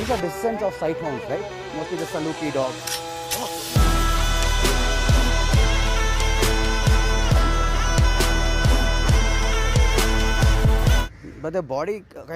These are descendants of Sighthounds, right? Mostly the Saluki dogs. But the body kind